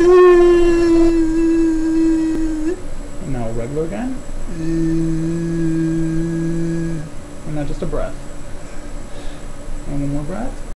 And now regular again. And now just a breath. And one more breath.